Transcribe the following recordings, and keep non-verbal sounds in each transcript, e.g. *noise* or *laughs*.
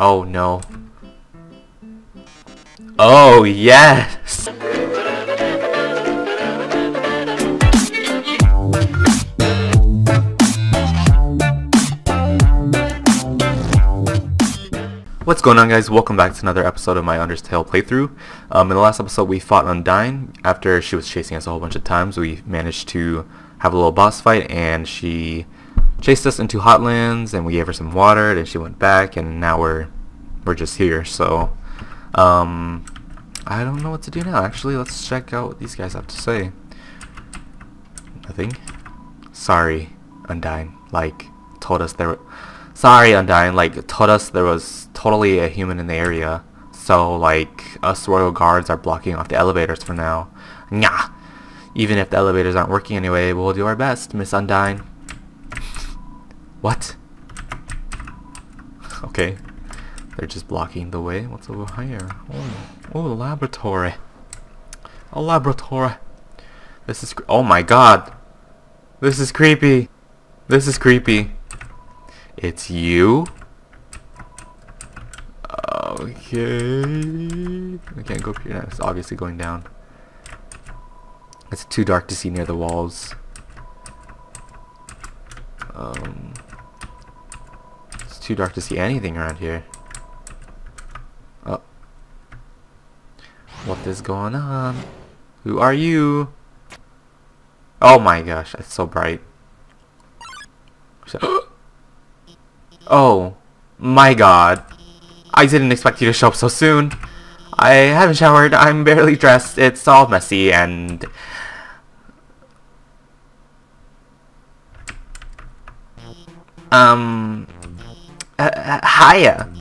Oh no. Oh yes! What's going on guys? Welcome back to another episode of my Undertale playthrough. Um, in the last episode we fought Undyne. After she was chasing us a whole bunch of times, we managed to have a little boss fight and she chased us into Hotlands and we gave her some water and she went back and now we're we're just here. So um, I don't know what to do now. Actually, let's check out what these guys have to say. Nothing. Sorry, Undyne. Like, told us there Sorry, Undyne. Like, told us there was totally a human in the area. So, like, us royal guards are blocking off the elevators for now. Nah. Even if the elevators aren't working anyway, we'll do our best, Miss Undyne. What? *laughs* Okay. They're just blocking the way. What's over here? Oh, oh laboratory. A laboratory. This is... Oh my god. This is creepy. This is creepy. It's you? Okay. I can't go up here. It's obviously going down. It's too dark to see near the walls. Um, too dark to see anything around here. Oh. What is going on? Who are you? Oh my gosh, it's so bright. *gasps* oh my god. I didn't expect you to show up so soon. I haven't showered, I'm barely dressed, it's all messy and... Um... Uh, uh, hiya.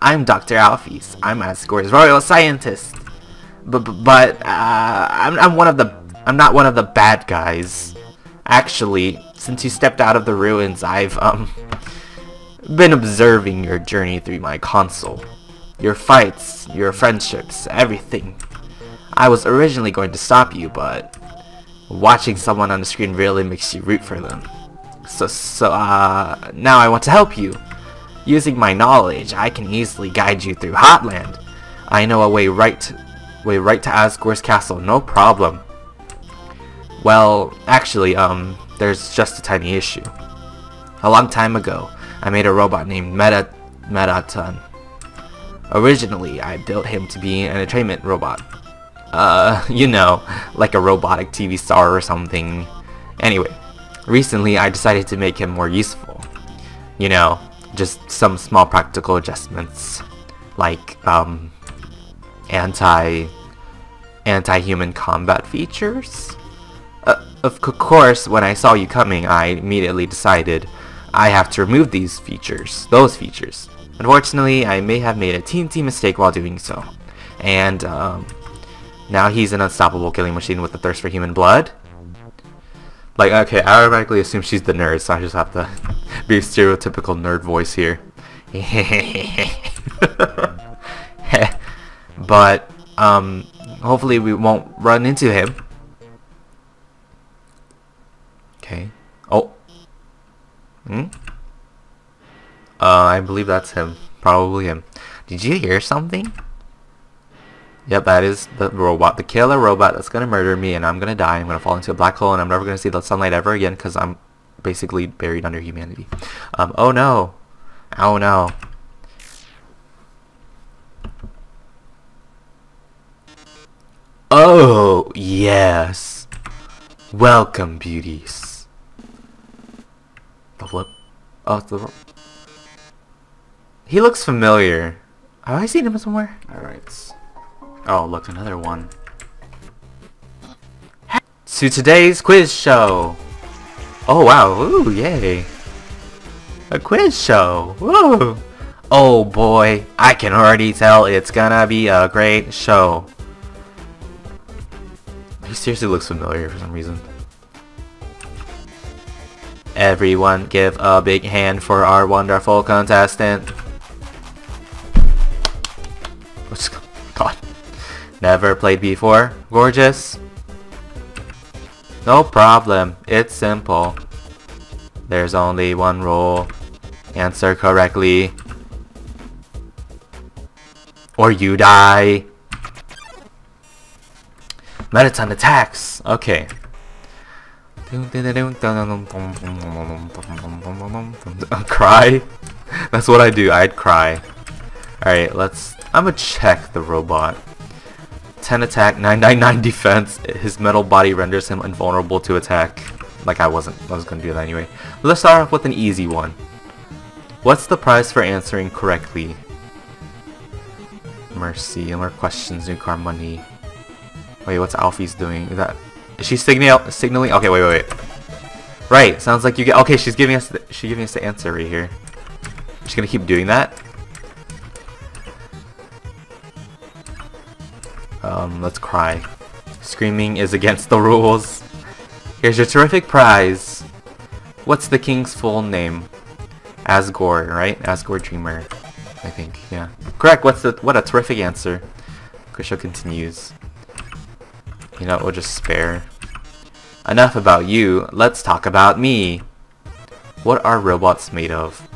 I'm Dr. Alphys. I'm Asgore's royal scientist. But, but, uh, I'm, I'm one of the, I'm not one of the bad guys. Actually, since you stepped out of the ruins, I've, um, been observing your journey through my console. Your fights, your friendships, everything. I was originally going to stop you, but watching someone on the screen really makes you root for them. So, so, uh, now I want to help you. Using my knowledge, I can easily guide you through Hotland. I know a way right, to, way right to Asgore's castle, no problem. Well, actually, um, there's just a tiny issue. A long time ago, I made a robot named Meta Mettaton. Originally, I built him to be an entertainment robot. Uh, *laughs* you know, like a robotic TV star or something. Anyway, recently I decided to make him more useful. You know, just some small practical adjustments. Like, um, anti... anti-human combat features? Uh, of course, when I saw you coming, I immediately decided I have to remove these features, those features. Unfortunately, I may have made a teensy mistake while doing so. And, um, now he's an unstoppable killing machine with a thirst for human blood. Like, okay, I automatically assume she's the nerd, so I just have to *laughs* be a stereotypical nerd voice here. *laughs* but, um, hopefully we won't run into him. Okay. Oh. Hmm? Uh, I believe that's him. Probably him. Did you hear something? Yep, that is the robot, the killer robot that's gonna murder me and I'm gonna die. I'm gonna fall into a black hole and I'm never gonna see the sunlight ever again because I'm basically buried under humanity. Um, oh no. Oh no. Oh, yes. Welcome, beauties. The flip. Oh, the. He looks familiar. Have I seen him somewhere? Alright. Oh, look, another one. To today's quiz show. Oh, wow. Ooh, yay. A quiz show. Woo. Oh, boy. I can already tell it's gonna be a great show. He seriously looks familiar for some reason. Everyone give a big hand for our wonderful contestant. Never played before? Gorgeous? No problem. It's simple. There's only one rule. Answer correctly. Or you die. Mettaton attacks. Okay. cry? That's what I do. I'd cry. Alright, let's... I'm gonna check the robot. 10 attack, 999 defense. His metal body renders him invulnerable to attack. Like I wasn't, I was gonna do that anyway. Let's start off with an easy one. What's the price for answering correctly? Mercy, more questions, new car money. Wait, what's Alphys doing? Is that, is she signal signaling? Okay, wait, wait, wait. Right, sounds like you get, okay, she's giving us, the, she's giving us the answer right here. She's gonna keep doing that? Um, let's cry. Screaming is against the rules. Here's your terrific prize. What's the king's full name? Asgore, right? Asgore Dreemurr. I think, yeah. Correct, what's the- what a terrific answer. Grisha continues. You know, we'll just spare. Enough about you, let's talk about me. What are robots made of?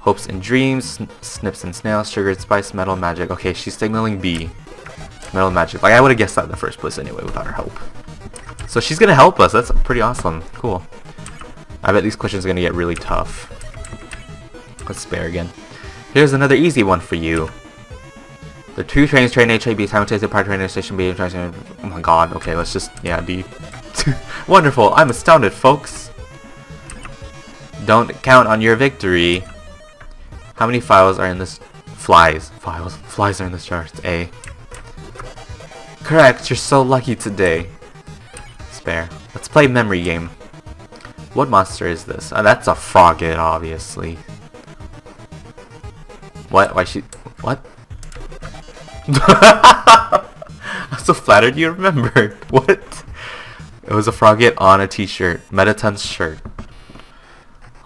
Hopes and dreams, snips and snails, sugared spice, metal, magic. Okay, she's signaling B. Metal magic. Like, I would have guessed that in the first place anyway without her help. So she's gonna help us. That's pretty awesome. Cool. I bet these questions are gonna get really tough. Let's spare again. Here's another easy one for you. The two trains train HIB simultaneously part train station B. train station. Oh my god. Okay, let's just yeah D. *laughs* Wonderful. I'm astounded, folks. Don't count on your victory. How many files are in this? Flies. Files. Flies are in this chart. A. Correct. You're so lucky today. Spare. Let's play memory game. What monster is this? Oh, that's a Froggit, obviously. What? Why she? What? *laughs* I'm so flattered you remembered. *laughs* What? It was a Froggit on a t-shirt. Mettaton's shirt.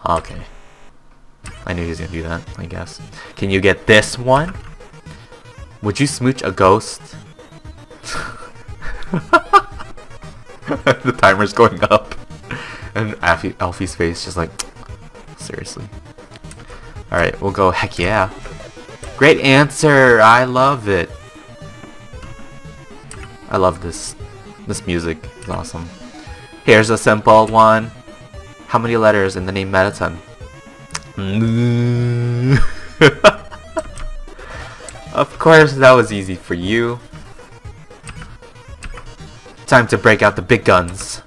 Okay. I knew he was gonna do that, I guess. Can you get this one? Would you smooch a ghost? *laughs* the timer's going up. And Alfie, Alfie's face just like, *tsk* seriously. Alright, we'll go heck yeah. Great answer! I love it. I love this. This music is awesome. Here's a simple one. How many letters in the name Mettaton? *laughs* of course, that was easy for you. Time to break out the big guns.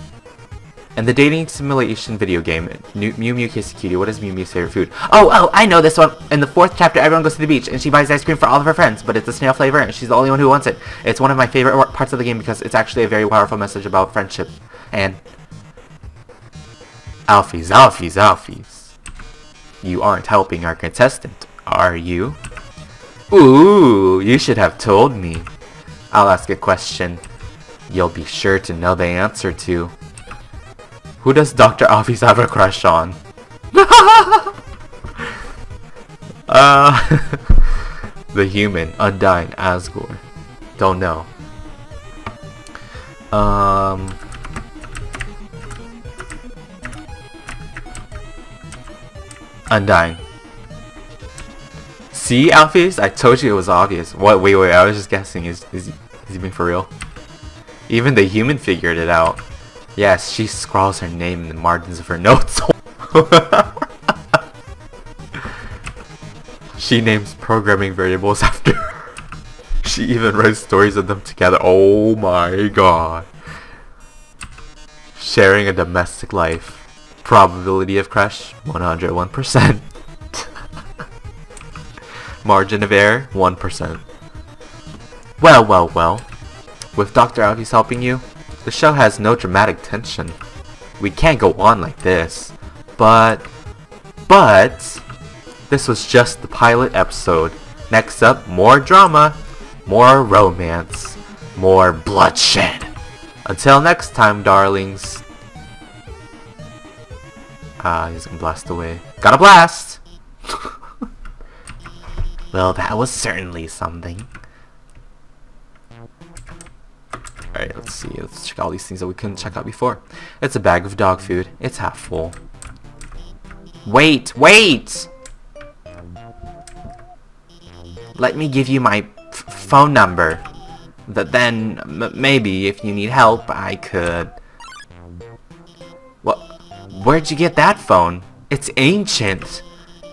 And the dating simulation video game, Mew Mew Kissy Cutie, what is Mew Mew's favorite food? Oh, oh, I know this one! In the fourth chapter, everyone goes to the beach, and she buys ice cream for all of her friends, but it's a snail flavor, and she's the only one who wants it. It's one of my favorite parts of the game because it's actually a very powerful message about friendship. And... Alphys, Alphys, Alphys. You aren't helping our contestant, are you? Ooh, you should have told me. I'll ask a question. You'll be sure to know the answer to. Who does Dr. Alphys have a crush on? *laughs* uh, *laughs* the human, Undyne, Asgore. Don't know. Um, Undyne. See, Alphys? I told you it was obvious. What? Wait, wait, I was just guessing. Is, is, is he being for real? Even the human figured it out. Yes, she scrawls her name in the margins of her *laughs* notes. she names programming variables after *laughs* She even writes stories of them together. Oh my god. Sharing a domestic life. Probability of crush, 101%. *laughs* Margin of error, 1%. Well, well, well. With Dr. Alphys helping you, the show has no dramatic tension. We can't go on like this. But, but, this was just the pilot episode. Next up, more drama, more romance, more bloodshed. Until next time, darlings. Ah, he's gonna blast away. Got a blast! *laughs* well, that was certainly something. Alright, let's see. Let's check all these things that we couldn't check out before. It's a bag of dog food. It's half full. Wait! Wait! Let me give you my phone number. That then, maybe, if you need help, I could... What? Where'd you get that phone? It's ancient.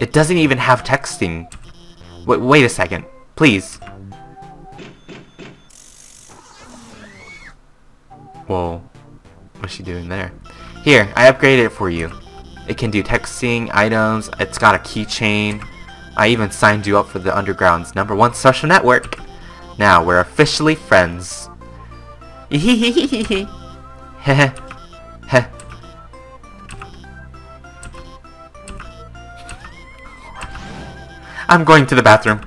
It doesn't even have texting. Wait, wait a second. Please. Whoa. What's she doing there? Here, I upgraded it for you. It can do texting, items, it's got a keychain. I even signed you up for the Underground's number one social network. Now, we're officially friends. *laughs* I'm going to the bathroom.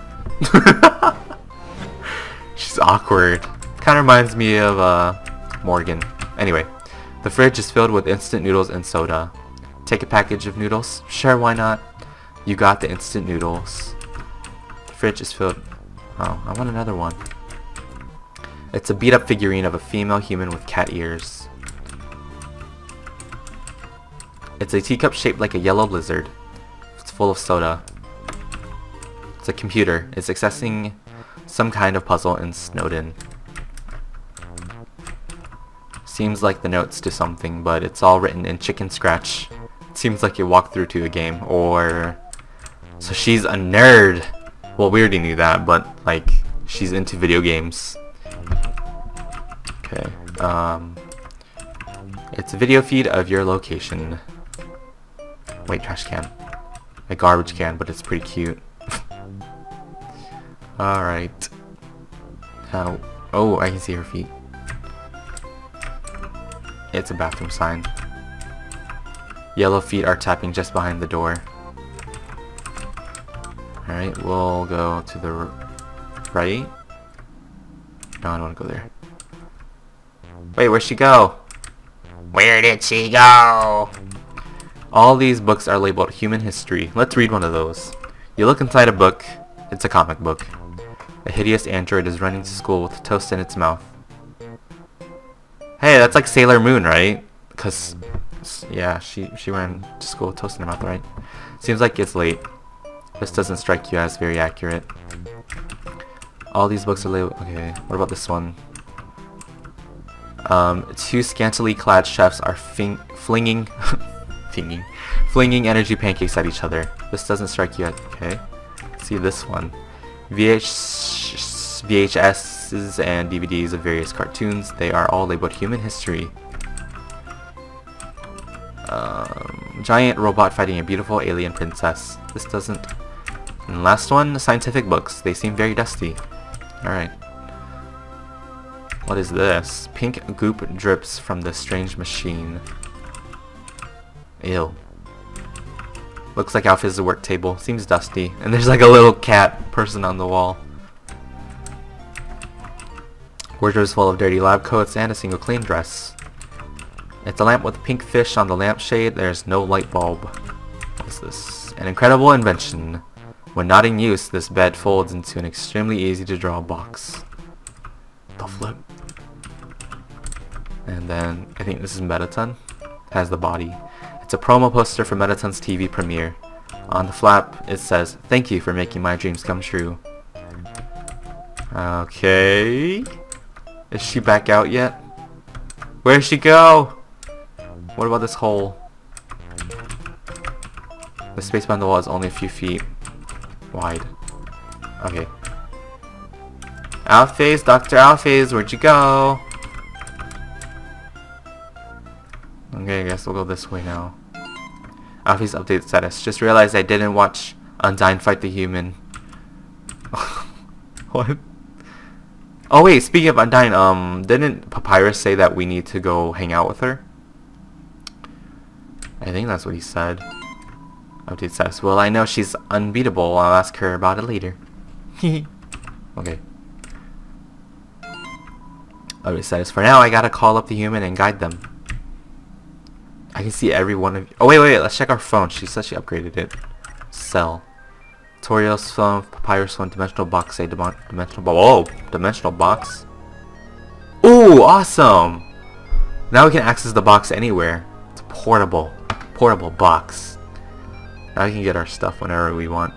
*laughs* She's awkward. Kind of reminds me of uh, Morgan. Anyway, the fridge is filled with instant noodles and soda. Take a package of noodles? Sure, why not? You got the instant noodles. The fridge is filled... Oh, I want another one. It's a beat up figurine of a female human with cat ears. It's a teacup shaped like a yellow lizard. It's full of soda. It's a computer. It's accessing some kind of puzzle in Snowdin. Seems like the notes to something, but it's all written in chicken scratch. It seems like you walk through to a game, or... So she's a nerd! Well, we already knew that, but, like, she's into video games. Okay, um... It's a video feed of your location. Wait, trash can. A garbage can, but it's pretty cute. *laughs* Alright. How? Oh, I can see her feet. It's a bathroom sign. Yellow feet are tapping just behind the door. Alright, we'll go to the right. No, I don't want to go there. Wait, where'd she go? Where did she go? All these books are labeled human history. Let's read one of those. You look inside a book. It's a comic book. A hideous android is running to school with toast in its mouth. That's like Sailor Moon, right? Cause, yeah, she she ran to school with toast in her mouth, right? Seems like it's late. This doesn't strike you as very accurate. All these books are labeled. Okay, what about this one? Um, two scantily clad chefs are flinging, *laughs* flinging, flinging energy pancakes at each other. This doesn't strike you. At, okay, see this one. VH VHSs and DVDs of various cartoons. They are all labeled human history. Um, giant robot fighting a beautiful alien princess. This doesn't... And last one, scientific books. They seem very dusty. Alright. What is this? Pink goop drips from the strange machine. Ew. Looks like Alfie's work table. Seems dusty. And there's like a little cat person on the wall. Wardrobe's full of dirty lab coats and a single clean dress. It's a lamp with a pink fish on the lampshade. There's no light bulb. What's this? An incredible invention. When not in use, this bed folds into an extremely easy to draw box. The flip. And then, I think this is Mettaton. Has the body. It's a promo poster for Mettaton's TV premiere. On the flap, it says, Thank you for making my dreams come true. Okay. Is she back out yet? Where'd she go? What about this hole? The space behind the wall is only a few feet wide. Okay. Alphys, Dr. Alphys, where'd you go? Okay, I guess we'll go this way now. Alphys update status. Just realized I didn't watch Undyne fight the human. *laughs* what? Oh wait, speaking of Undyne, um, didn't Papyrus say that we need to go hang out with her? I think that's what he said. Update status. Well, I know she's unbeatable. I'll ask her about it later. *laughs* okay. Update status. For now, I gotta call up the human and guide them. I can see every one of you. Oh, wait, wait, let's check our phone. She said she upgraded it. Sell. Toriel's phone, Papyrus phone, Dimensional Box, a Dimensional Box. Whoa, Dimensional Box. Ooh, awesome! Now we can access the box anywhere. It's a portable, portable box. Now we can get our stuff whenever we want.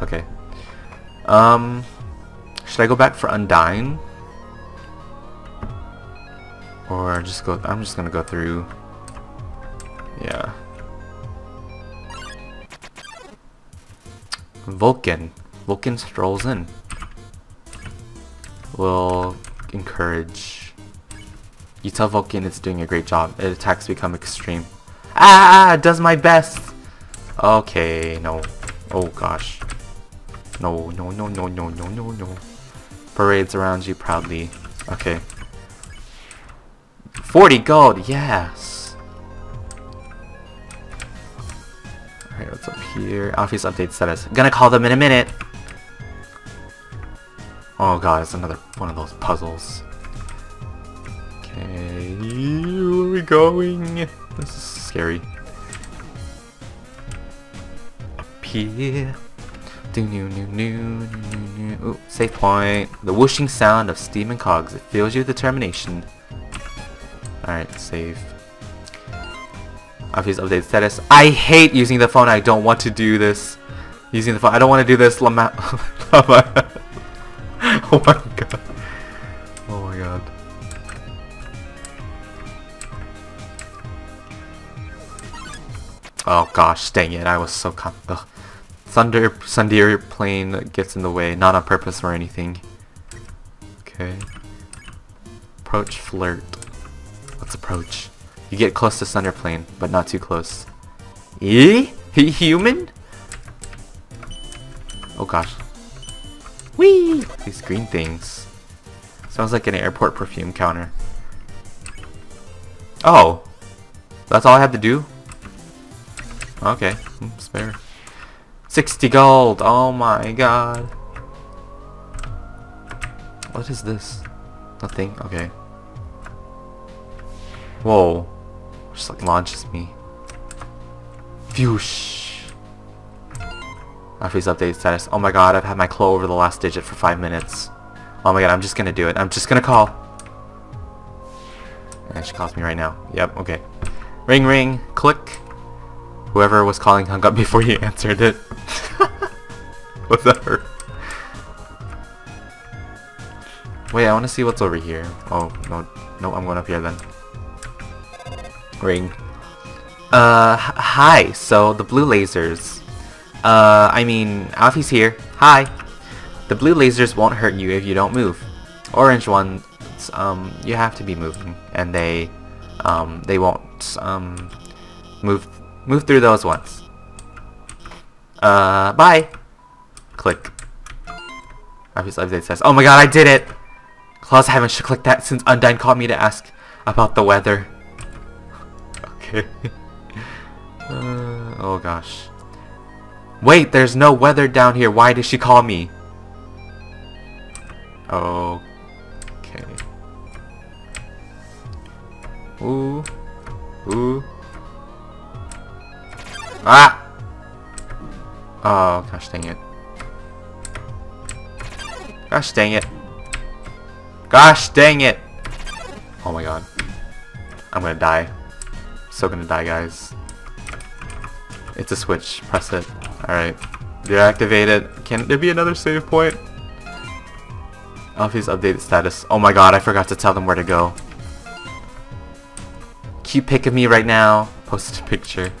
Okay. Um, Should I go back for Undyne? Or just go, I'm just gonna go through, yeah. Vulkin. Vulkin strolls in. Will encourage. You tell Vulkin it's doing a great job. It attacks become extreme. Ah, does my best. Okay, no. Oh gosh. No, no, no, no, no, no, no, no. Parades around you proudly. Okay. 40 gold, yes! Alright, what's up here? Alphys update status. Gonna call them in a minute! Oh god, it's another one of those puzzles. Okay, where are we going? This is scary. Up here. Do new new new new new. Ooh, safe point. The whooshing sound of steam and cogs. It fills you with determination. Alright, save. Obvious update status. I hate using the phone. I don't want to do this. Using the phone. I don't want to do this. Lama. *laughs* *laughs* oh my god. Oh my god. Oh gosh, dang it. I was so con- Ugh. Thunder Tsunderplane gets in the way, not on purpose or anything. Okay. Approach flirt. Let's approach. You get close to Tsunderplane, but not too close. Eh? He human? Oh gosh. Whee! These green things. Sounds like an airport perfume counter. Oh! That's all I have to do? Okay, hmm, spare. 60 gold! Oh my god. What is this? Nothing? Okay. Whoa. Just like launches me. Phewish. Freeze update status. Oh my god, I've had my claw over the last digit for 5 minutes. Oh my god, I'm just gonna do it. I'm just gonna call. And she calls me right now. Yep, okay. Ring ring, click. Whoever was calling hung up *laughs* before you answered it. *laughs* was that her? Wait, I want to see what's over here. Oh, no. No, I'm going up here then. Ring. Uh, hi. So, the blue lasers. Uh, I mean, Alphys here. Hi. The blue lasers won't hurt you if you don't move. Orange ones, um, you have to be moving. And they, um, they won't, um, move Move through those ones. Uh, bye. Click. Obvious update says, oh my god, I did it! Claus, I haven't clicked that since Undyne called me to ask about the weather. Uh, *laughs* oh gosh. Wait, there's no weather down here. Why did she call me? Okay. Ooh. Ooh. Ah! Oh, gosh dang it. Gosh dang it. Gosh dang it! Oh my god. I'm gonna die. So gonna die, guys. It's a switch. Press it. Alright. Deactivate it. Can there be another save point? Alphys updated status. Oh my god, I forgot to tell them where to go. Cute pic of me right now. Post a picture.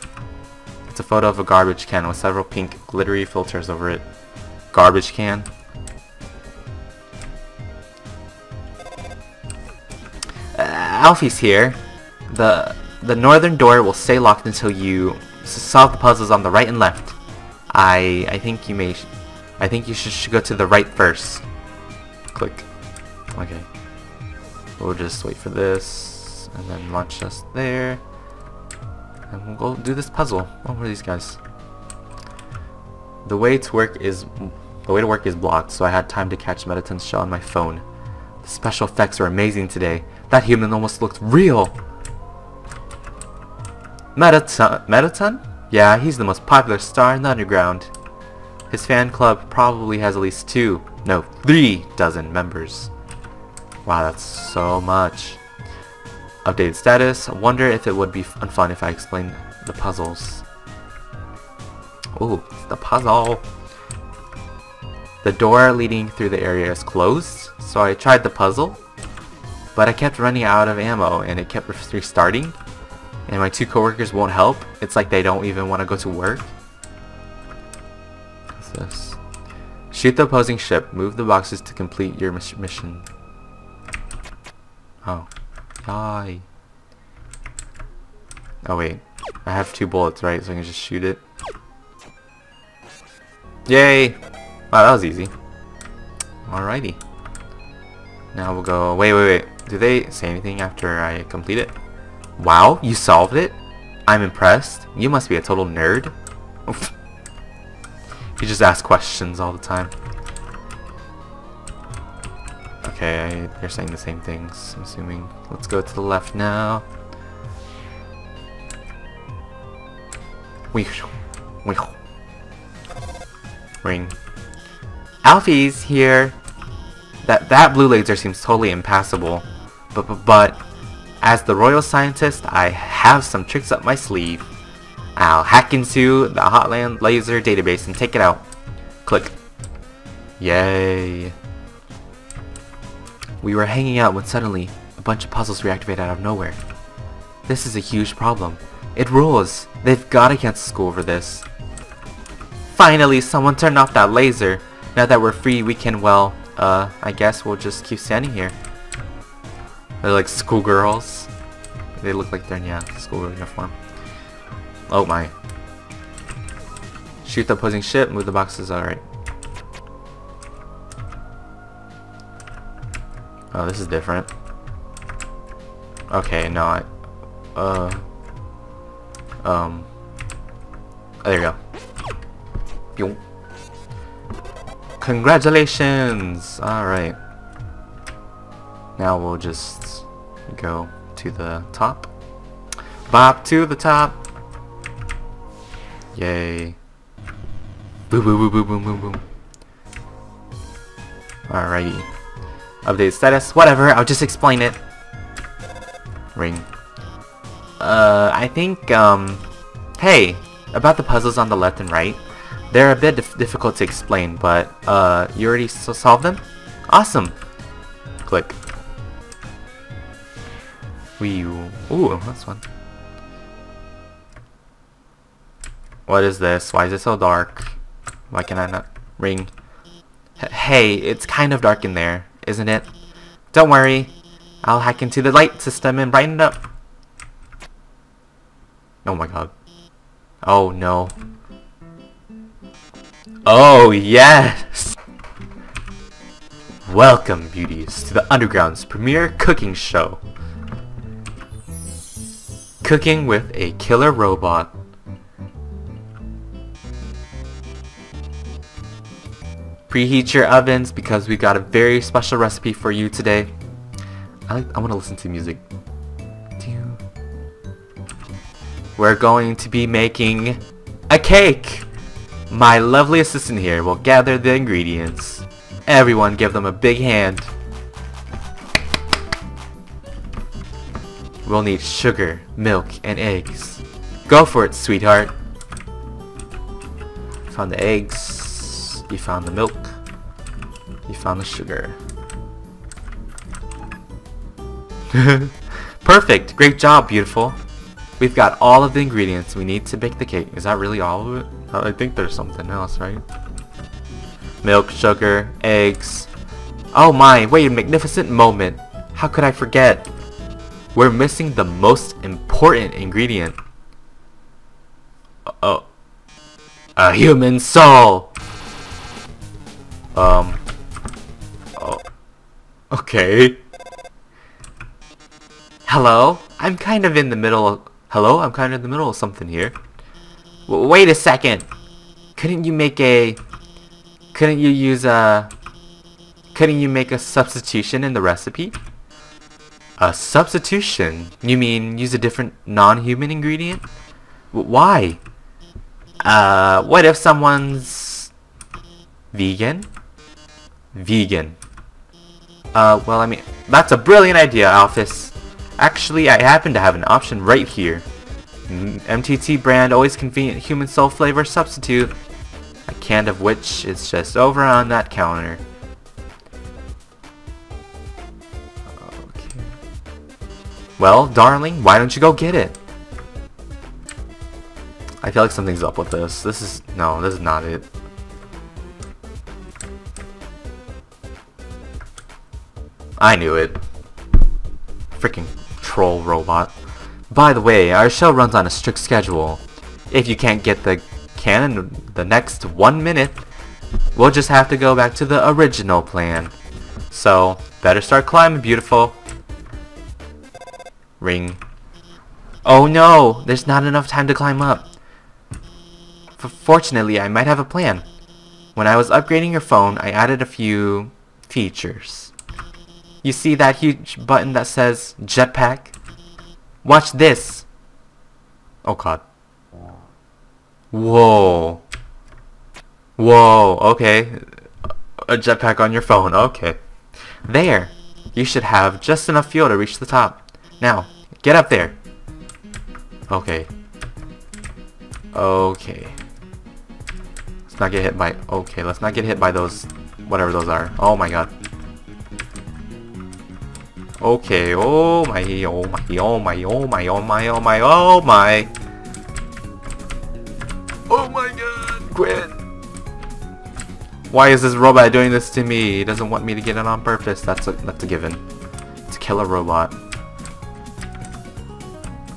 It's a photo of a garbage can with several pink glittery filters over it. Garbage can. Uh, Alphys here. The the northern door will stay locked until you solve the puzzles on the right and left. I I think you may I think you should, should go to the right first. Click. Okay. We'll just wait for this and then launch us there. And we'll go do this puzzle. Oh, what are these guys? The way to work is the way to work is blocked, so I had time to catch Mettaton's shell on my phone. The special effects were amazing today. That human almost looked real. Mettaton? Mettaton? Yeah, he's the most popular star in the underground. His fan club probably has at least two, no, three dozen members. Wow, that's so much. Updated status. I wonder if it would be fun if I explained the puzzles. Ooh, the puzzle. The door leading through the area is closed, so I tried the puzzle, but I kept running out of ammo and it kept restarting, and my two coworkers won't help. It's like they don't even want to go to work. What's this? Shoot the opposing ship. Move the boxes to complete your mission. Oh. Die. Oh wait. I have two bullets, right? So I can just shoot it. Yay! Wow, that was easy. Alrighty. Now we'll go... Wait, wait, wait. Do they say anything after I complete it? Wow, you solved it? I'm impressed. You must be a total nerd. *laughs* you just ask questions all the time. Okay, they're saying the same things, I'm assuming. Let's go to the left now. Ring. Alphys here! That, that blue laser seems totally impassable. But, but, but, as the royal scientist, I have some tricks up my sleeve. I'll hack into the Hotland laser database and take it out. Click. Yay. We were hanging out when suddenly, a bunch of puzzles reactivated out of nowhere. This is a huge problem. It rules. They've gotta cancel school over this. Finally, someone turned off that laser. Now that we're free, we can, well, uh, I guess we'll just keep standing here. They're like schoolgirls. They look like they're in, yeah, school uniform. Oh my. Shoot the opposing ship, move the boxes, alright. Oh, this is different. Okay, no, I... Uh... Um... There you go. Congratulations! Alright. Now we'll just go to the top. Bop to the top! Yay. Boom boom boom boom boom boom boom. Alrighty. Update status, whatever, I'll just explain it. Ring. Uh, I think, um, hey, about the puzzles on the left and right. They're a bit dif difficult to explain, but uh, you already solved them? Awesome! Click. Wee Ooh, that's fun. What is this? Why is it so dark? Why can I not ring? H hey, it's kind of dark in there, isn't it? Don't worry. I'll hack into the light system and brighten it up. Oh my god. Oh no. Oh, yes! Welcome, beauties, to the Underground's premier cooking show. Cooking with a killer robot. Preheat your ovens because we got a very special recipe for you today. I, I want to listen to music. We're going to be making a cake! My lovely assistant here will gather the ingredients. Everyone give them a big hand. We'll need sugar, milk, and eggs. Go for it, sweetheart. Found the eggs. You found the milk. You found the sugar. *laughs* Perfect! Great job, beautiful. We've got all of the ingredients we need to bake the cake. Is that really all of it? I think there's something else, right? Milk, sugar, eggs. Oh my, wait a magnificent moment. How could I forget? We're missing the most important ingredient. Oh. A human soul! Um. Oh. Okay. Hello? I'm kind of in the middle of... Hello? I'm kind of in the middle of something here. W wait a second. Couldn't you make a... Couldn't you use a... Couldn't you make a substitution in the recipe? A substitution? You mean use a different non-human ingredient? W why? Uh, what if someone's... Vegan? Vegan. Uh, well, I mean, that's a brilliant idea, Alphys. Actually, I happen to have an option right here. MTT brand always convenient human soul flavor substitute. A can of which is just over on that counter. Well, darling, why don't you go get it? I feel like something's up with this. This is... No, this is not it. I knew it. Freaking troll robot. By the way, our show runs on a strict schedule. If you can't get the cannon the next one minute, we'll just have to go back to the original plan. So, better start climbing, beautiful. Ring. Oh no, there's not enough time to climb up. F fortunately, I might have a plan. When I was upgrading your phone, I added a few features. You see that huge button that says jetpack? Watch this. Oh god. Whoa. Whoa, okay. A jetpack on your phone, okay. There. You should have just enough fuel to reach the top. Now, get up there. Okay. Okay. Let's not get hit by... Okay, let's not get hit by those... Whatever those are. Oh my god. Okay, oh my, oh my, oh my, oh my, oh my, oh my, oh my. Oh my god, quit. Why is this robot doing this to me? He doesn't want me to get it on purpose. That's a, that's a given. To kill a robot.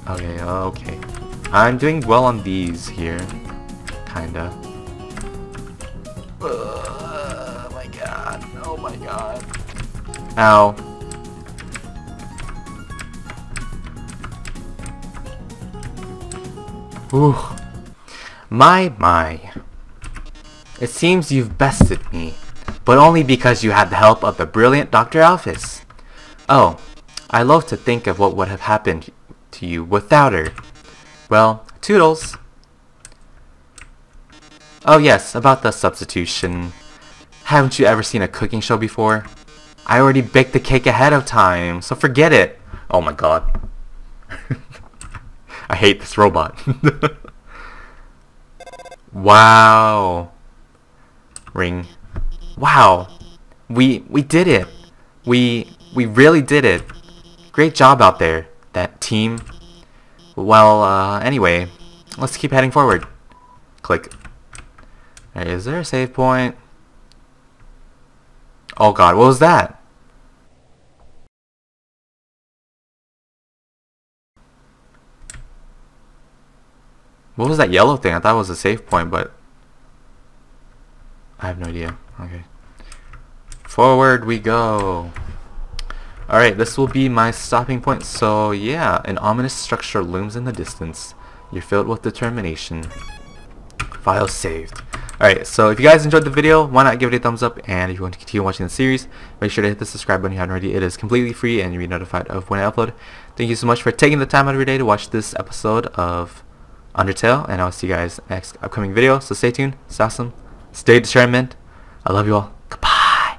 Okay, okay. I'm doing well on these here. Kinda. Oh my god. Oh my god. Ow. Ooh. My, my. It seems you've bested me, but only because you had the help of the brilliant Dr. Alphys. Oh, I love to think of what would have happened to you without her. Well, toodles. Oh yes, about the substitution. Haven't you ever seen a cooking show before? I already baked the cake ahead of time, so forget it. Oh my god. *laughs* I hate this robot. *laughs* wow. Ring. Wow. We we did it. We we really did it. Great job out there, that team. Well, uh, anyway, let's keep heading forward. Click. Is there a save point? Oh god, what was that? What was that yellow thing? I thought it was a save point, but I have no idea. Okay. Forward we go. Alright, this will be my stopping point. So yeah, an ominous structure looms in the distance. You're filled with determination. File saved. Alright, so if you guys enjoyed the video, why not give it a thumbs up, and if you want to continue watching the series, make sure to hit the subscribe button if you haven't already. It is completely free, and you'll be notified of when I upload. Thank you so much for taking the time out of your day to watch this episode of Undertale, and I'll see you guys next upcoming video. So stay tuned, stay awesome, stay determined. I love you all. Goodbye.